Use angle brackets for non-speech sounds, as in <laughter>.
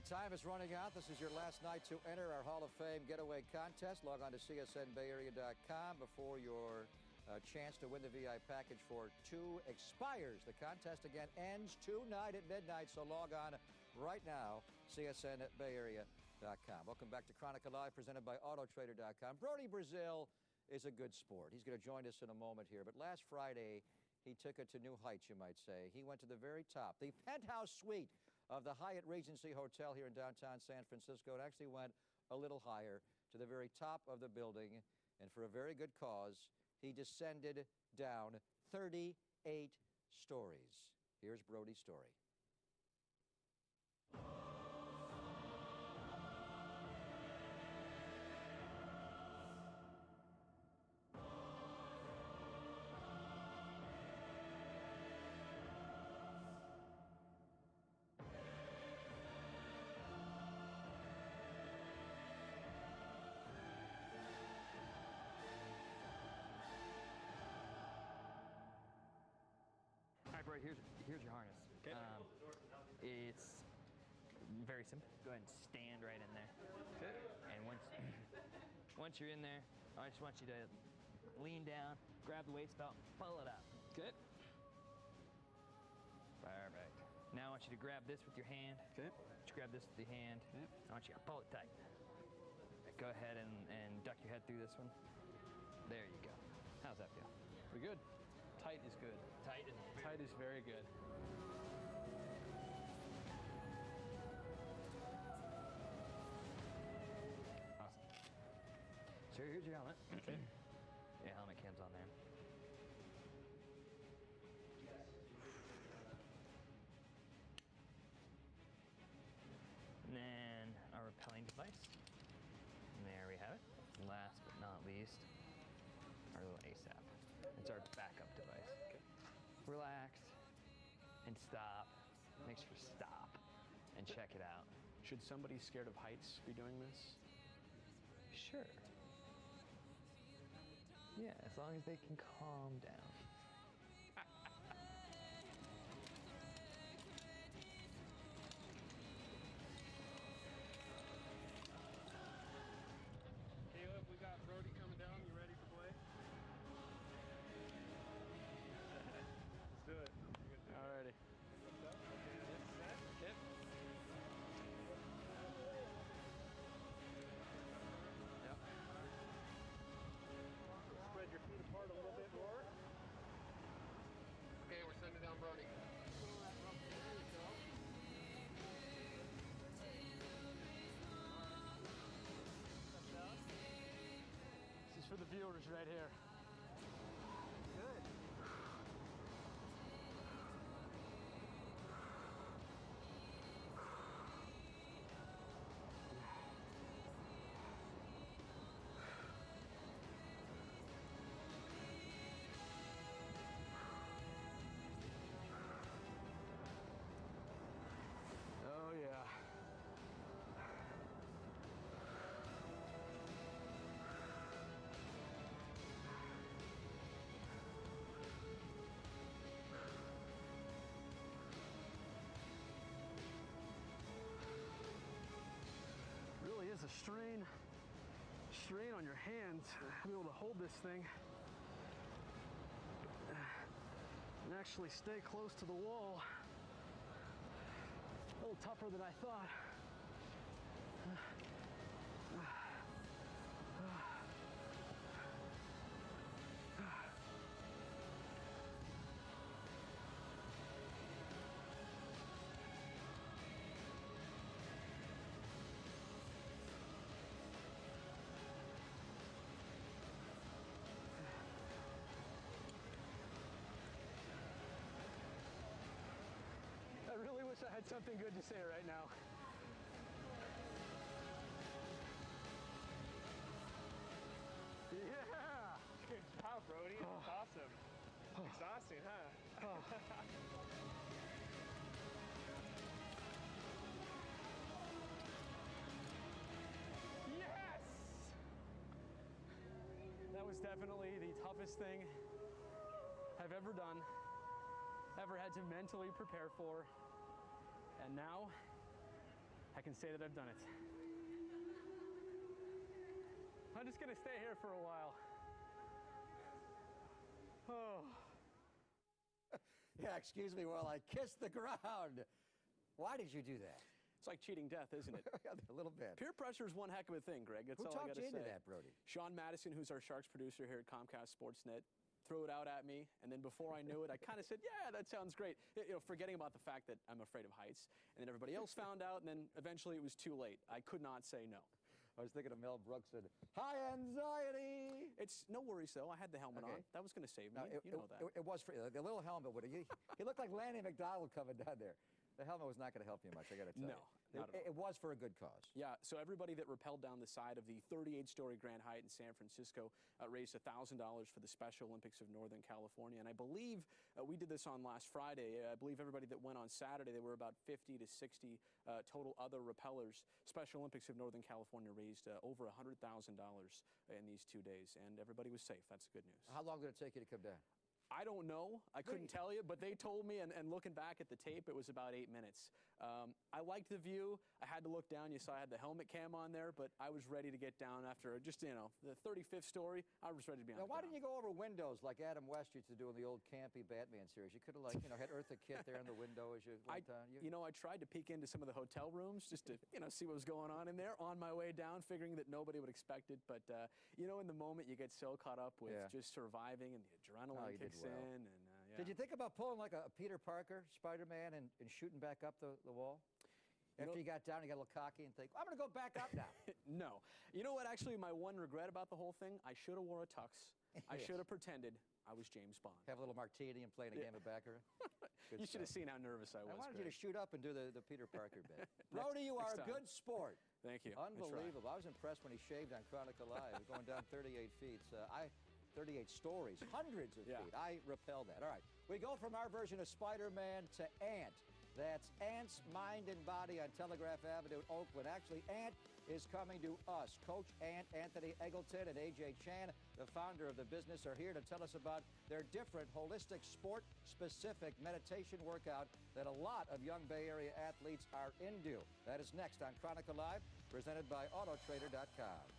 right, time is running out. This is your last night to enter our Hall of Fame getaway contest. Log on to csnbayarea.com before your uh, chance to win the VI package for two expires. The contest again ends tonight at midnight, so log on right now, csnbayarea.com. Welcome back to Chronicle Live, presented by Autotrader.com. Brodie Brazil is a good sport. He's going to join us in a moment here, but last Friday, he took it to new heights, you might say. He went to the very top, the penthouse suite of the Hyatt Regency Hotel here in downtown San Francisco. It actually went a little higher to the very top of the building, and for a very good cause, he descended down 38 stories. Here's Brodie's story. Here's, here's your harness. Okay. Um, it's very simple. Go ahead and stand right in there. Okay. And once, <coughs> once you're in there, I just want you to lean down, grab the waist belt, pull it up. Okay. Perfect. Now I want you to grab this with your hand. Okay. Just grab this with your hand. Okay. I want you to pull it tight. Go ahead and, and duck your head through this one. There you go. How's that feel? We're good. Tight is good. Tight is very Tight is very good. Awesome. So here's your helmet. <clears throat> Okay. Your helmet cam's on there. And then our rappelling device. And there we have it. Last but not least, our little ASAP. It's our backup device. Okay. Relax and stop. Make sure stop and check it out. Should somebody scared of heights be doing this? Sure. Yeah, as long as they can calm down. For the viewers right here. Strain, strain on your hands to be able to hold this thing and actually stay close to the wall. A little tougher than I thought. Had something good to say right now. Yeah! Good job, Brodie. That's <sighs> awesome. Exhausting, huh? <laughs> Yes! That was definitely the toughest thing I've ever done, ever had to mentally prepare for. And now I can say that I've done it. I'm just gonna stay here for a while. Oh. Yeah, excuse me while I kiss the ground. Why did you do that? It's like cheating death, isn't it? <laughs> a little bit. Peer pressure is one heck of a thing, Greg. That's Who all I talked gotta you into that, Brodie? Sean Madison, who's our Sharks producer here at Comcast Sportsnet, threw it out at me, and then before I knew it, I kind of said, "Yeah, that sounds great." You know, forgetting about the fact that I'm afraid of heights, and then everybody else found out, and then eventually it was too late. I could not say no. I was thinking of Mel Brooks and high anxiety. It's no worries though. I had the helmet Okay. on. That was going to save me. No, it, you know it- that. it- it was for the little helmet. Would he, he looked like Lanny McDonald coming down there. The helmet was not going to help you much. I got to tell No, you. No, it, it was for a good cause. Yeah, so everybody that rappelled down the side of the 38-story Grand Hyatt in San Francisco uh, raised $1,000 for the Special Olympics of Northern California. And I believe uh, we did this on last Friday. I believe everybody that went on Saturday, there were about 50 to 60 uh, total other rappellers. Special Olympics of Northern California raised uh, over $100,000 in these two days, and everybody was safe. That's good news. How long did it take you to come down? I don't know. I couldn't tell you, but they told me, and, and looking back at the tape, it was about eight minutes. Um, I liked the view. I had to look down. You saw I had the helmet cam on there, but I was ready to get down after just, you know, the 35th story. I was ready to be on Now, why didn't you go over windows like Adam West used to do in the old campy Batman series? You could have, like, you know, had Eartha Kitt there in the window as you I, went down. you know, I tried to peek into some of the hotel rooms just to, you know, see what was going on in there on my way down, figuring that nobody would expect it. But, uh, you know, in the moment, you get so caught up with Yeah. just surviving and the adrenaline Oh, you did well. And, uh, yeah. Did you think about pulling like a, a Peter Parker, Spider-Man, and, and shooting back up the, the wall? After you got down, you got a little cocky and think, I'm going to go back up now. <laughs> no. You know what? Actually, my one regret about the whole thing, I should have wore a tux. <laughs> I should have pretended I was James Bond. Have a little martini and playing a Yeah. game of baccarat. <laughs> You should have seen how nervous I was. I wanted you to shoot up and do the, the Peter Parker bit. Brodie, you are a good sport. Thank you. Unbelievable. I, was impressed when he shaved on Chronicle Live, going down 38 feet. Uh, I 38 stories, hundreds of Yeah. feet. I repel that. All right. We go from our version of Spider-Man to Ant. That's Ant's Mind and Body on Telegraph Avenue in Oakland. Actually, Ant is coming to us. Coach Ant, Anthony Eggleton, and AJ Chan, the founder of the business, are here to tell us about their different holistic sport-specific meditation workout that a lot of young Bay Area athletes are into. That is next on Chronicle Live, presented by Autotrader.com.